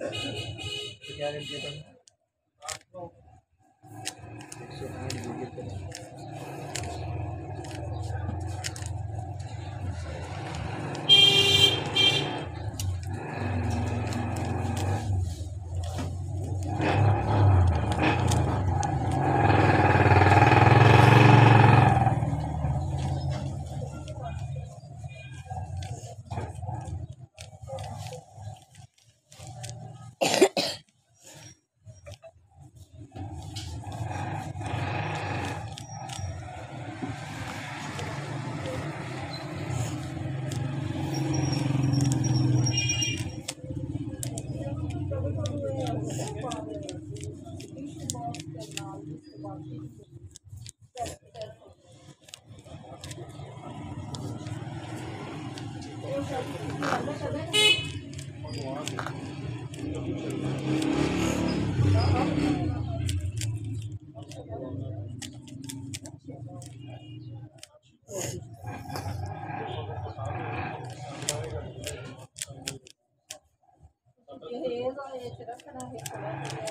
क्या रेट देता हूँ? एक सौ आठ जी Yo he ido, he hecho las.